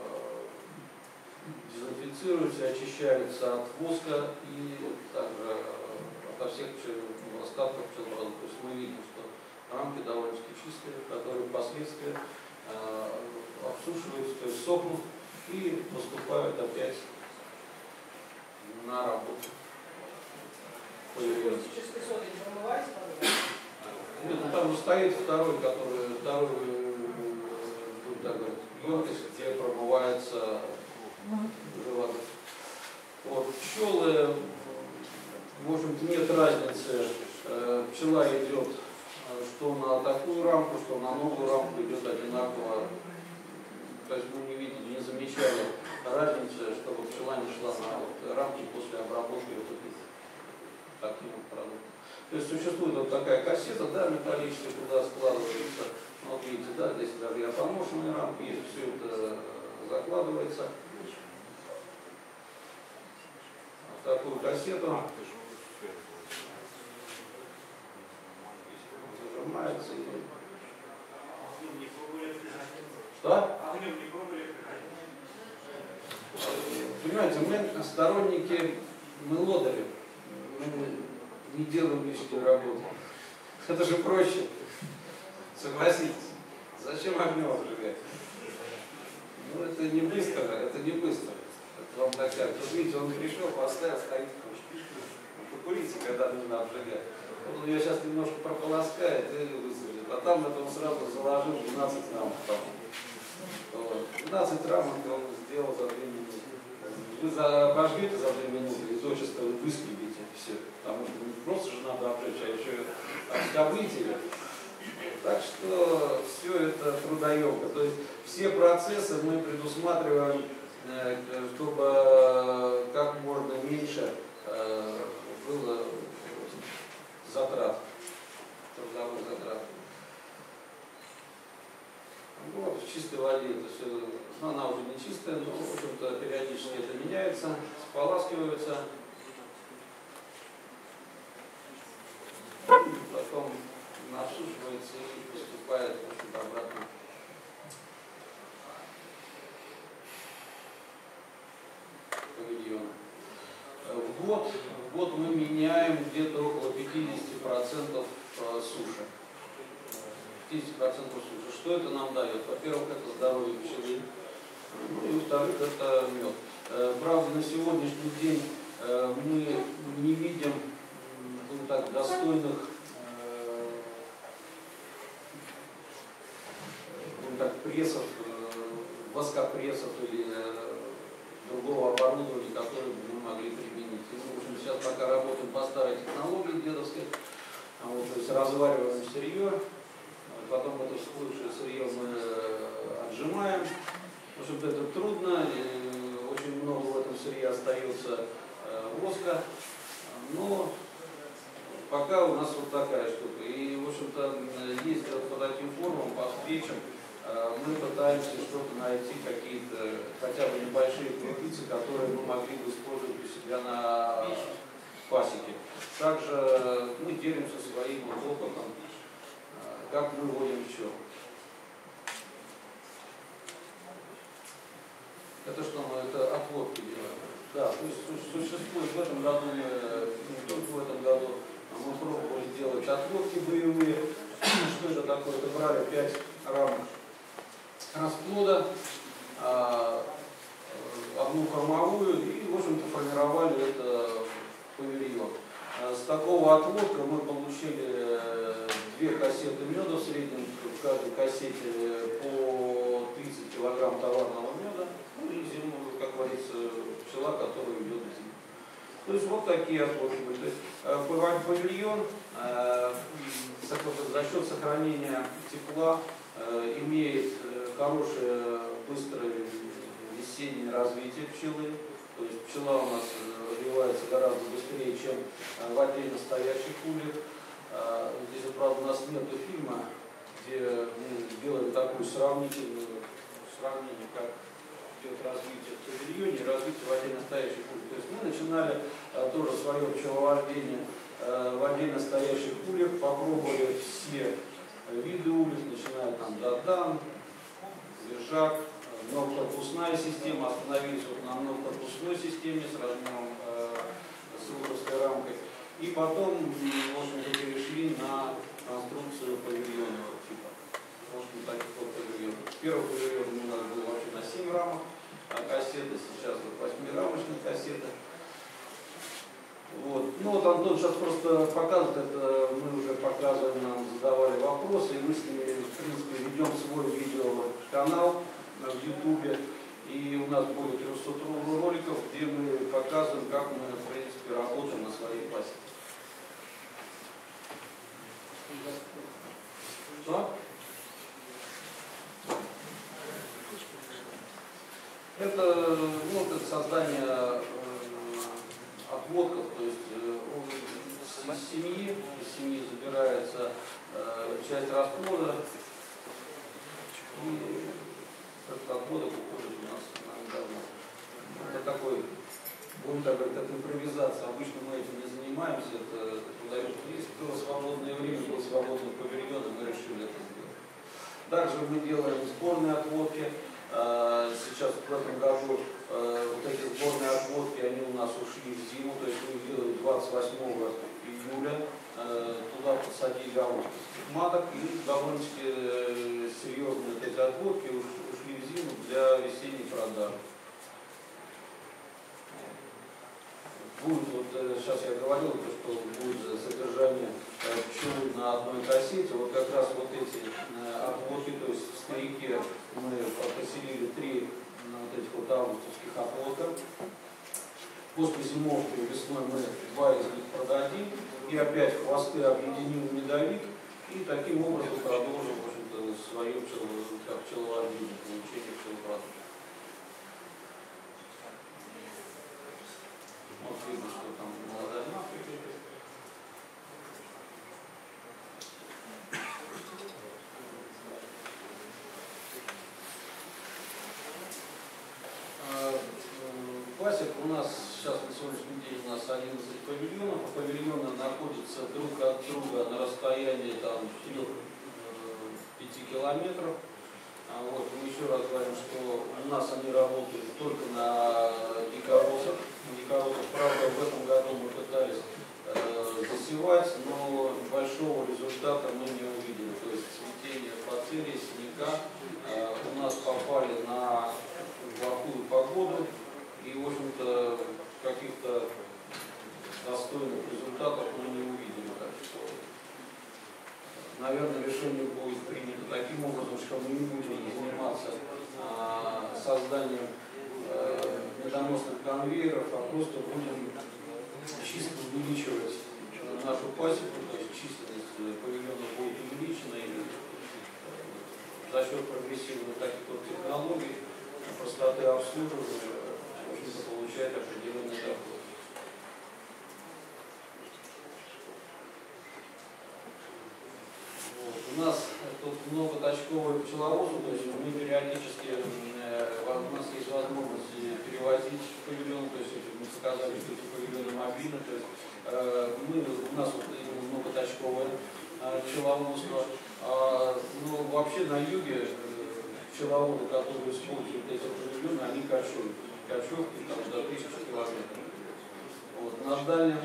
дезинфицируются, очищаются от воска и также э, ото всех остатков пчеловодов. То есть мы видим, что рамки довольно-таки чистые, которые впоследствии э, обсушиваются, то есть сохнут и поступают опять на работу. павильон. Нет, там же стоит второй, который, второй, э, будем так говорить, емкость, где промывается живот. Вот, пчелы, в общем-то, нет разницы. Э, Пчела идет э, что на такую рамку, что на новую рамку идет одинаково. То есть мы не видели, не замечали разницы, чтобы пчела не шла на вот рамки после обработки вот таким продуктом. То есть существует вот такая кассета, да, металлическая, куда складывается, вот видите, да, здесь даже и опоношенные рамки есть, все это закладывается. В такую кассету зажимается и... Не пробовали Что? Понимаете, мы сторонники, мы лодыри, мы не делаем лишней работы. Это же проще. Согласитесь. Зачем огнем обжигать? Ну это не быстро, это не быстро. Это вам так кажется. Вот видите, он пришел, поставил, стоит, покурите, когда нужно обжигать. Вот он ее сейчас немножко прополоскает и высадит. А там это он сразу заложил 12 рамок. Вот. 12 рамок он сделал за 2 минуты. Вы за, обожгете за 2 минуты и дочисто вы выскребите все. Потому что не просто же надо обжечь, а еще обскоблите ее. Так что все это трудоемко. То есть все процессы мы предусматриваем, э, чтобы как можно меньше э, было затрат, трудовых затрат. Вот, в чистой воде это все, ну, она уже не чистая, но, в общем-то, периодически это меняется, споласкивается. Потом насушивается и поступает, в общем-то, обратно. в павильон. Э, В год, мы меняем где-то около 50% э, суши. 50% суши. Что это нам дает? Во-первых, это здоровье пчелы. Ну и во-вторых, это мед. Э, Правда, на сегодняшний день э, мы не видим ну, так, достойных ну, так, прессов, воскопрессов или э, другого оборудования, которое бы мы могли применить. И мы, в общем, сейчас пока работаем по старой технологии дедовской, а вот, то есть развариваем сырье, потом это всплывшее сырье мы э, отжимаем. В общем-то, это трудно, и очень много в этом сырье остается э, воска, но пока у нас вот такая штука. И, в общем-то, ездя по таким форумам, по встречам, э, мы пытаемся что-то найти, какие-то хотя бы небольшие крупицы, которые мы могли бы использовать у себя на пасеке. Также мы делимся своим опытом, э, как мы вводим пчел. Это что мы, это отводки делаем. Да, то существует в этом году, мы, не только в этом году, а мы пробовали делать отводки боевые. Что это такое? Это брали 5 рамок расплода, а, э, одну кормовую и, в общем-то, формировали это павильон. С такого отводка мы получили э, две кассеты меда в среднем, в каждой кассете по 30 килограмм товарного меда, ну и зиму, как говорится, пчела, которая идет в зиму. То есть вот такие отводки были. То есть э, павильон э, за- счет сохранения тепла э, имеет э, хорошее быстрое весеннее развитие пчелы. То есть пчела у нас э, развивается гораздо быстрее, чем э, в отдельно стоящих ульях. Э, Здесь, правда, у нас нет фильма, где мы сделали такую сравнительную сравнение, как идет развитие в павильоне и развитие в отдельно стоящих ульях. То есть мы начинали э, тоже свое пчеловождение э, в отдельно стоящих ульях, попробовали все виды ульев, начиная там Дадан, Вержак, многокорпусная система, остановились вот на многокорпусной системе с размером с луковской рамкой. И потом, м, в общем-то, перешли на конструкцию павильонного типа. В общем, таких вот павильонов. Первый павильон у нас был вообще на 7 рамок, а кассеты сейчас вот 8-рамочные кассеты. Вот. Ну вот Антон сейчас просто показывает, это мы уже показывали, нам задавали вопросы, и мы с ними, в принципе, ведем свой видеоканал в Ютубе. И у нас более 300 роликов, где мы показываем, как мы, принципе, работаем на своей пасеке. Что? Это, ну, это создание э, отводков, то есть э, из семьи, из семьи забирается э, часть расплода, и этот отводок уходит у нас на давно. Это такой, будем так говорить, это импровизация. Обычно мы этим не занимаемся, это, дает есть было свободное время, был свободный павильон, мы решили это сделать. Также мы делаем сборные отводки. Э, Сейчас в этом году э, вот эти сборные отводки, они у нас ушли в зиму, то есть мы делали 28 июля, э, туда посадили гаунских маток и довольно-таки э, серьезные вот эти отводки уш- ушли в зиму для весенней продажи. Будет, вот э, сейчас я говорил, то, что будет содержание э, пчелы на одной кассете, вот как раз вот эти э, отводки, то есть в старике мы поселили три на вот этих вот августовских отводка. После зимовки весной мы два из них продадим, и опять хвосты объединим в медовик, и таким образом продолжим, как пчеловодение, получение пчелопродукта. Вот видно, что там молодая матка. А, м, Пасек у нас сейчас на сегодняшний день у нас 11 павильонов. Павильоны находятся друг от друга на расстоянии там 4-5 километров. А Вот, мы еще раз говорим, что у нас они работают только на дикоросах. На дикоросах, правда, в этом году мы пытались э, засевать, но большого результата мы не увидели. То есть цветение фацелии, синяка э, у нас попали на плохую погоду, и, в общем-то, каких-то достойных результатов мы не увидели. Так что, наверное, решение будет принято таким образом, что мы не будем заниматься а, созданием э, медоносных конвейеров, а просто будем чисто увеличивать э, нашу пасеку, то есть численность э, павильона будет увеличена, и э, за счет прогрессивных таких вот технологий, простоты обслуживания, э, в общем-то, получает определенный доход. Вот. У нас тут многоточковые пчеловозы, то есть мы периодически, э, у нас есть возможность перевозить павильон, то есть мы сказали, что эти павильоны мобильны, то есть э, мы, у нас вот именно многоточковое э, пчеловодство, А, но вообще на юге э, пчеловоды, которые используют эти павильоны, они кочуют, кочевки там до тысячи километров. Вот. На Дальнем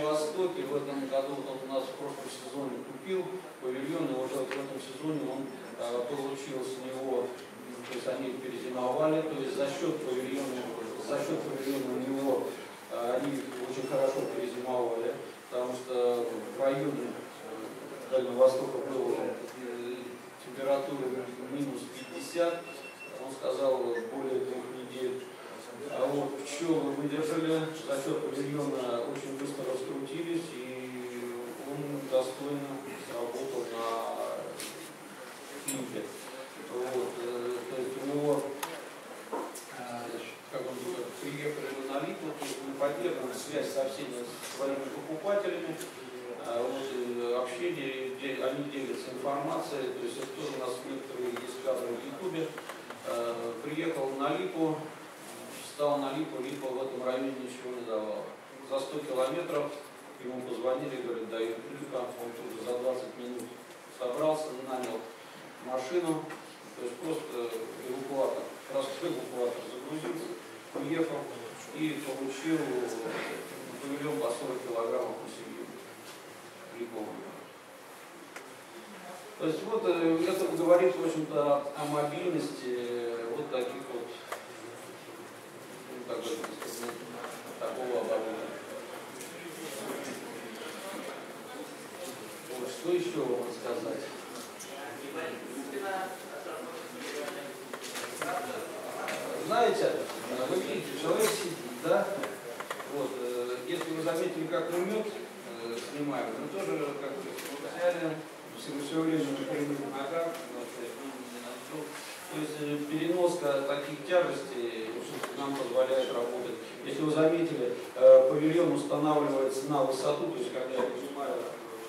Востоке в этом году вот он у нас в прошлом сезоне купил павильон, и уже в этом сезоне он э, получил с него, м, то есть они перезимовали, то есть за счет павильона, за счет павильона у него э, они очень хорошо перезимовали, потому что в районе э, Дальнего Востока было температура минус 50, он сказал более двух недель. А вот пчелы выдержали, за счет павильона очень быстро раскрутились, и он достойно сработал на клипе. Вот, э, то есть у него, э, как он говорит, приехали на Липу, то есть мы поддерживаем связь со всеми своими покупателями, а вот, э, общение, они делятся информацией, то есть это тоже у нас некоторые есть кадры в Ютубе. Приехал на Липу, встал на Липу, Липа в этом районе ничего не давала. За 100 километров ему позвонили, говорят, дают Липа, он тут за 20 минут собрался, нанял машину, то есть просто эвакуатор, простой эвакуатор загрузился, уехал и получил павильон по 40 килограммов на семью липовую. То есть вот э, это говорит, в общем-то, о мобильности э, вот таких вот, сказать, такого оборудования. еще вам рассказать? Знаете, вы видите, человек сидит, да? Вот, э, если вы заметили, как мед э, снимаем, мы тоже как бы взяли, все, все время мы ногах, то есть э, переноска таких тяжестей общем-то, нам позволяет работать. Если вы заметили, э, павильон устанавливается на высоту, то есть когда я поднимаю,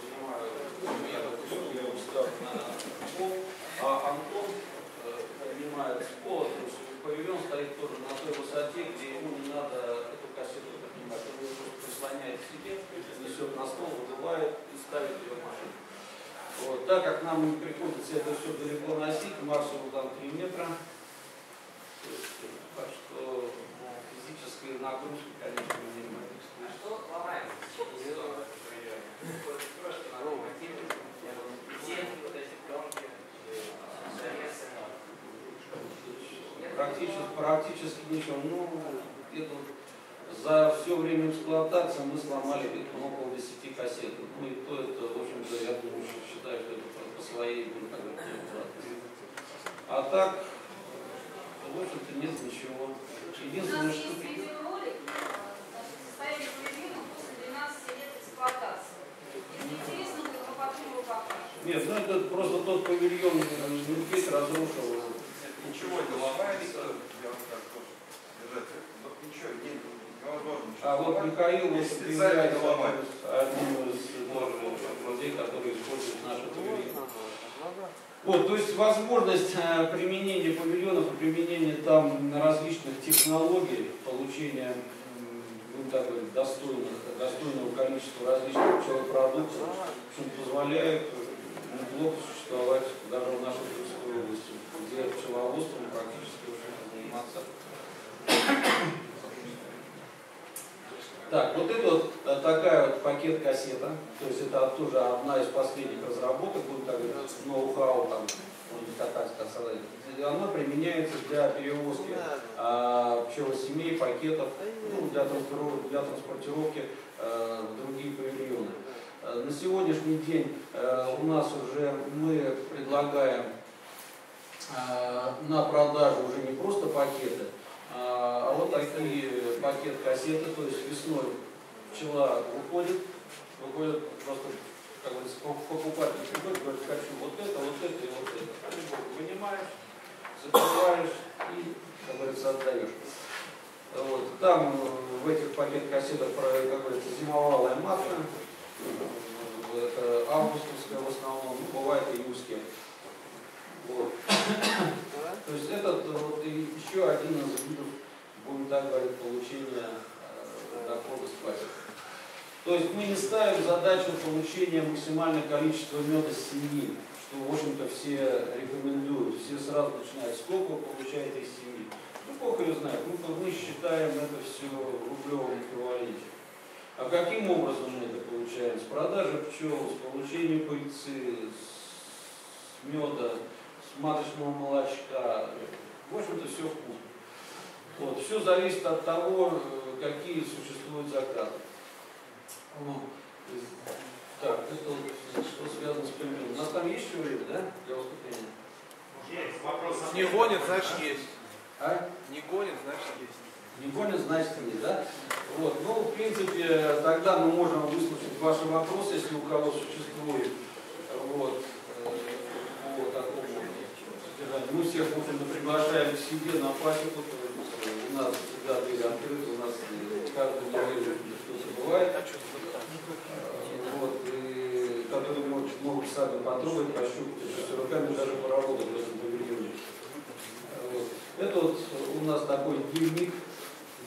поднимаю, я, допустим, я ставлю на пол, а Антон э, поднимает с пола, то есть павильон стоит тоже на той высоте, где ему не надо эту кассету поднимать. Он ее просто прислоняет к себе, несет на стол, выбывает и ставит ее в машину. Вот. Так как нам не приходится это все далеко носить, максимум там 3 метра, то есть, так что ну, физической нагрузки, конечно, минимальной. А что ломается? Практически, практически ничего. Ну, где-то за все время эксплуатации мы сломали где-то около 10 кассет. Ну и то это, в общем-то, я думаю, что считаю, что это по, своей ну, как бы. А так, в общем-то, нет ничего. Единственное, что... есть видеоролик значит, состояние павильона после 12 лет эксплуатации. Если интересно, то мы потом его покажем. Нет, ну это просто тот павильон медведь разрушил. Ничего не ломается, я вам так вот, держите, вот ничего, ничего А вот. Михаил вот является одним из людей, которые используют наши павильоны. Вот, то есть возможность э, применения павильонов и применения там различных технологий, получения, будем так говорить, достойных, достойного количества различных пчелопродуктов, общем, позволяет э, неплохо существовать даже в нашей Тульской области, где пчеловодством практически уже заниматься. Так, вот это вот э, такая вот пакет кассета, то есть это тоже одна из последних разработок, будем так говорить, ноу-хау там, так сказать. Она применяется для перевозки а, пчелосемей, пакетов, ну, для, транспортировки, для транспортировки э, в другие павильоны. Э, На сегодняшний день э, у нас уже мы предлагаем э, на продажу уже не просто пакеты, а, а вот такие пакет кассеты, то есть весной пчела выходит, выходит просто, как пок- покупатель приходит, говорит, хочу вот это, вот это и вот это. Вынимаешь, закрываешь и, как говорится, отдаешь. Вот. Там э, в этих пакет кассетах, как говорится, зимовалая матка, э, это августовская в основном, ну, бывает июльские. Вот. То есть это вот и еще один из видов, будем так говорить, получения э, дохода с пасеки. То есть мы не ставим задачу получения максимального количества меда с семьи, что, в общем-то, все рекомендуют. Все сразу начинают, сколько вы получаете из семьи. Ну, бог ее знает. Мы, мы считаем это все в рублевом эквиваленте. А каким образом мы это получаем? С продажи пчел, с получения пыльцы, с меда, маточного молочка. В общем-то, все вкусно. Вот. Все зависит от того, э, какие существуют заказы. Ну, Так, это вот, что связано с пельменем. У нас там есть еще время, да, для выступления? Есть вопрос. Не гонит, значит есть. А? Не гонит, значит есть. Не гонят, значит нет, да? Вот, ну, в принципе, тогда мы можем выслушать ваши вопросы, если у кого существует. Вот, Мы всех, в общем-то, приглашаем к себе на пасеку. У нас всегда двери открыты, у нас э, каждую неделю что-то бывает. Э, Вот, и которые могут, могут сами потрогать, пощупать, есть руками даже поработать в этом павильоне. Вот. Это вот у нас такой дневник,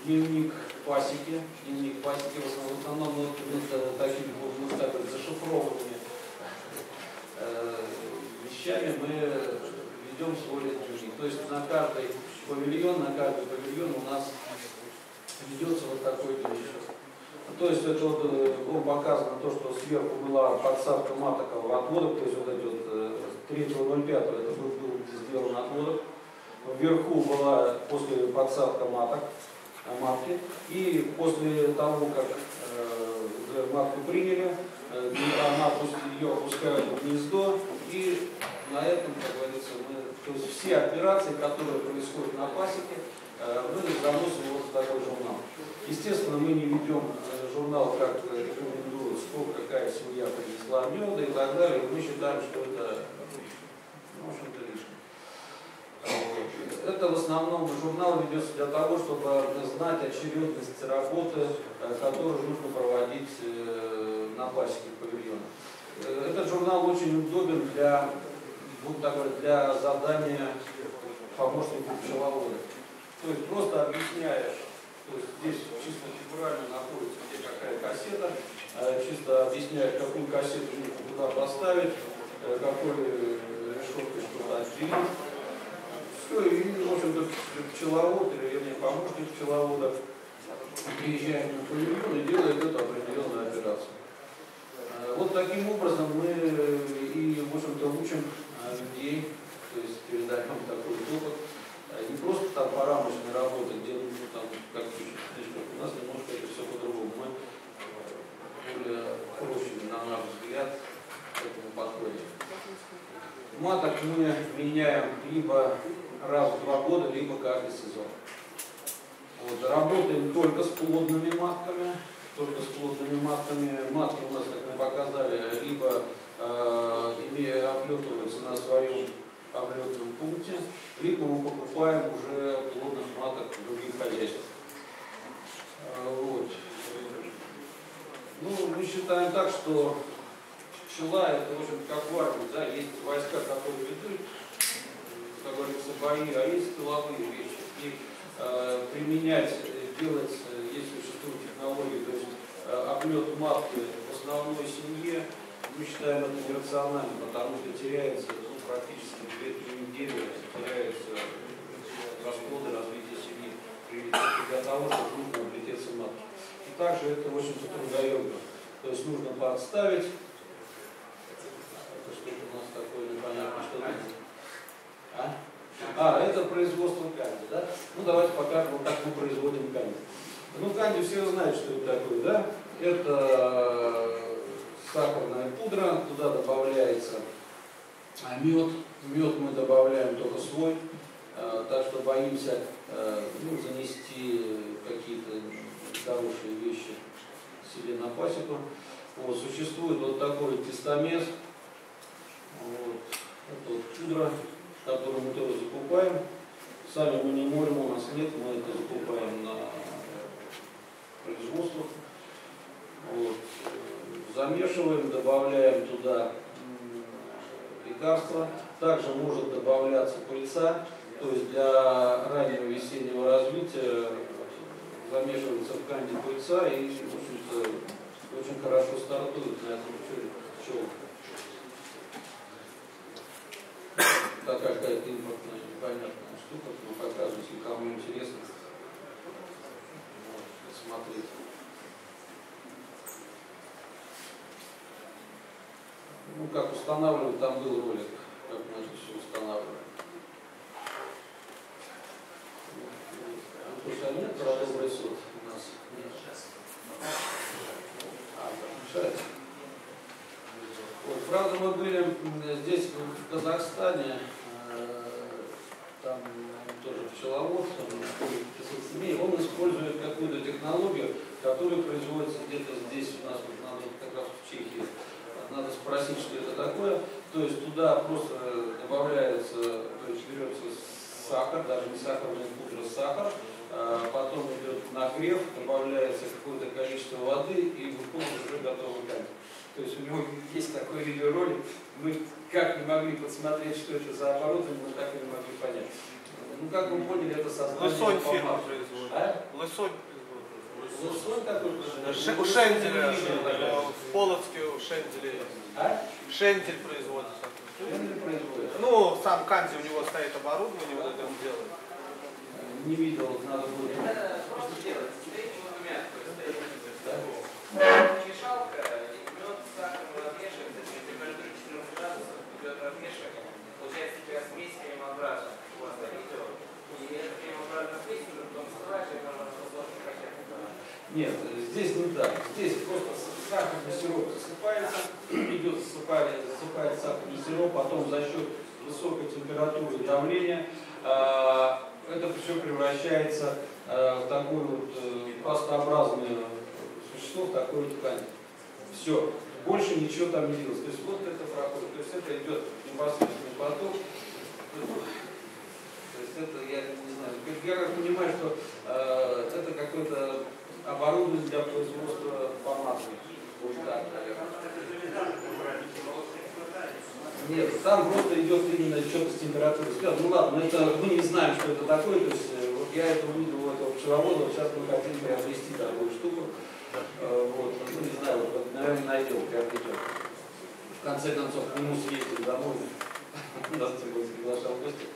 дневник пасеки, дневник пасеки в основном, в основном вот, это такими, вот, можно так сказать, зашифрованными э, вещами мы ведем свой дневник. То есть на каждый павильон, на каждый павильон у нас ведется вот такой дневник. То есть это вот э, было показано то, что сверху была подсадка маток в отводок, то есть вот эти вот э, 3.05 это был, был сделан отводок. Вверху была после подсадка маток. э, матки. И после того, как э, матку приняли, э, после ее опускают в гнездо, и на этом, как говорится, мы, то есть все операции, которые происходят на пасеке, э, мы заносим вот такой журнал. Естественно, мы не ведем э, журнал, как э, рекомендуют, сколько какая семья принесла меда и так далее. Мы считаем, что это, ну, общем-то, лишнее. Это в основном журнал ведется для того, чтобы знать очередность работы, которую нужно проводить на пасеке павильона. Этот журнал очень удобен для, будем так говорить, для задания помощников пчеловода. То есть просто объясняешь, то есть здесь чисто фигурально находится где какая кассета, э, чисто объясняешь, какую кассету нужно куда поставить, э, какой э, решеткой что-то отделить. Все, и, в общем-то, пчеловод, или вернее помощник пчеловода приезжает на павильон и делает эту определенную операцию. Э, Вот таким образом мы и, в общем-то, учим людей, то есть передаем такой опыт. Э, Не просто там по рамочной работе, где ну, там, как книжках, у нас немножко это все по-другому. Мы э, более проще, на наш взгляд, к этому подходим. Маток мы меняем либо раз в два года, либо каждый сезон. Вот, работаем только с плодными матками, только с плодными матками. Матки у нас, как мы показали, либо имея облетываются на своем облетном пункте, либо мы покупаем уже плодных маток в других хозяйствах. Э, вот. Ну, мы считаем так, что пчела это, в общем, как в армии, да, есть войска, которые ведут, как говорится, бои, а есть тыловые вещи. И э, применять, э, делать, э, если существуют технологии, то есть э, облет матки в основной семье, мы считаем это нерациональным, потому что теряется ну, практически 2-3 недели, теряются расплоды развития семьи для того, чтобы нужно облететься матки. И также это, общем-то, трудоемко. То есть нужно подставить. Это что-то у нас такое непонятно, что это. А? А, это производство канди, да? Ну, давайте покажем, как мы производим канди. Ну, канди все знают, что это такое, да? Это сахарная пудра, туда добавляется мед. Мед мы добавляем только свой, э, так что боимся э, ну, занести какие-то хорошие вещи себе на пасеку. Вот, существует вот такой тестомес, вот, это вот пудра, которую мы тоже закупаем. Сами мы не можем, у нас нет, мы это закупаем на производствах. Вот. Замешиваем, добавляем туда лекарства. Также может добавляться пыльца, то есть для раннего весеннего развития замешивается в канде пыльца и, общем-то, очень хорошо стартует на этом пчел. Такая какая-то импортная, непонятная штука, но показывать, если кому интересно, может посмотреть. Ну, как устанавливать, там был ролик, как мы это все устанавливаем. А нет про добрый суд у нас? Нет. А, так, мешает. Вот, правда, мы были здесь, в Казахстане, э, там тоже пчеловод, там, находится 500 семей, он использует какую-то технологию, которая производится где-то здесь у нас, вот, надо как раз в Чехии, спросить, что это такое. То есть туда просто добавляется, то есть берется сахар, даже не сахарная пудра, сахар, а потом идет нагрев, добавляется какое-то количество воды и выходит уже готовый камень. То есть у него есть такой видеоролик, мы как не могли подсмотреть, что это за оборудование, мы так и не могли понять. Ну, как вы поняли, это создание... Лысонь фирма производит. А? Лысонь Лысонь такой? Ше- У Шенделя, такой. э, в Полоцке у Шенделя есть. А? Шендель производится. Производит. Ну, сам Канди, у него стоит оборудование, вот это он делает. Не видел, надо будет. Это просто делать. Мешалка, мед, сахар, размешивать. При температуре 14 градусов идет размешивать. Получается такая смесь кремообразная. У вас видео. И эта кремообразная смесь уже потом сливаешь, и она Нет, здесь не так. Здесь просто сахарный сироп засыпается, идет засыпание, засыпается сахарный сироп, потом за счет высокой температуры и давления а, это все превращается а, в такое вот э, пастообразное вещество, в такую ткань. Все. Больше ничего там не делается. То есть вот это проходит. То есть это идет непосредственный поток. То есть это, я не знаю, я как понимаю, что э, это какое-то оборудование для производства помады. Нет, там просто идет именно что-то с температурой. Сказал, ну ладно, это мы не знаем, что это такое. То есть э, вот я это увидел у этого пчеловода, вот сейчас мы хотим приобрести такую штуку. Э, вот, ну не знаю, вот, наверное, найдем, приобретем. В конце концов, к нему съездим домой. Нас приглашал в гости.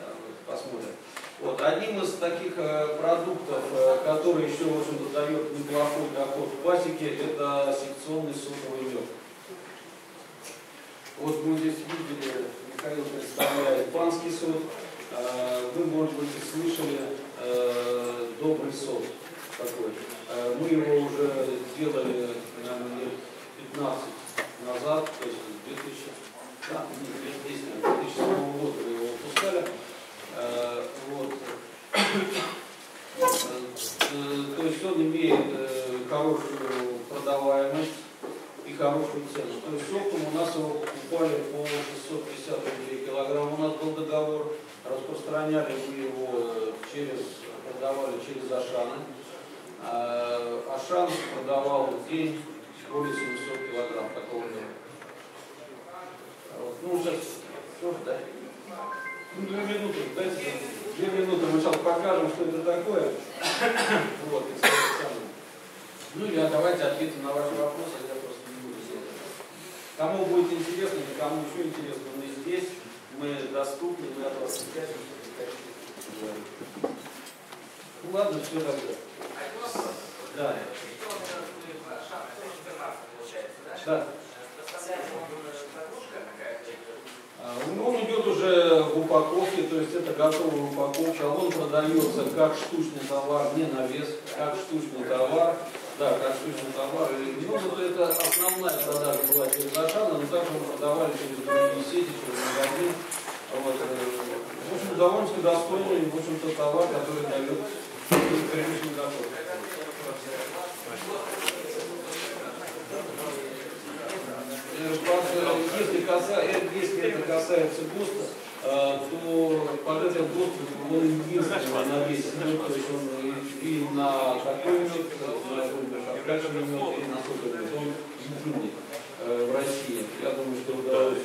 Э, Посмотрим. Вот, одним из таких э, продуктов, э, который еще, в общем-то, дает неплохой доход в пасеке, это секционный сотовый мед. Вот мы здесь видели, Михаил представляет панский сот. Э, Вы, может быть, слышали э, добрый сот такой. Э, Мы его уже сделали, наверное, лет 15 назад, то есть в 2000, да, не, 2010, 2007 года Вот. Э, То есть он имеет э, хорошую продаваемость и хорошую цену. То есть оптом у нас его покупали по 650 рублей килограмм. У нас был договор, распространяли мы его э, через, продавали через Ашаны. Ашан продавал в день более 700 килограмм такого дня. Дайте две минуты, мы сейчас покажем, что это такое. Вот, и. Ну, я давайте ответим на ваши вопросы, я просто не буду делать. Кому будет интересно, или кому еще интересно, мы здесь, мы доступны, мы от вас не прячем, что вы хотите. Ну ладно, все тогда. Один вопрос. Да. Что он будет шаг 14 получается, да? Да. Доставляется он заглушка какая-то? А, Он идет уже в упаковке, то есть это готовая упаковка. Он продается как штучный товар, не на вес, как штучный товар. Да, как штучный товар. И, ну, вот это основная продажа была через Ашана, но также мы продавали через другие сети, через магазин. Вот, э, в общем, довольно достойный, в общем-то, товар, который дает приличный доход. Э, э, Если, каса- если это касается ГОСТа, э, то под этот ГОСТ он единственный на весь мед, то есть он и, на такой мед, на откачанный мед, и на сотовый мед, он единый э, в России. Я думаю, что удалось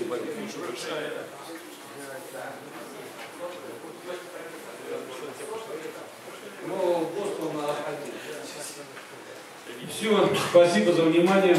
Но ГОСТ он один. Все, спасибо за внимание.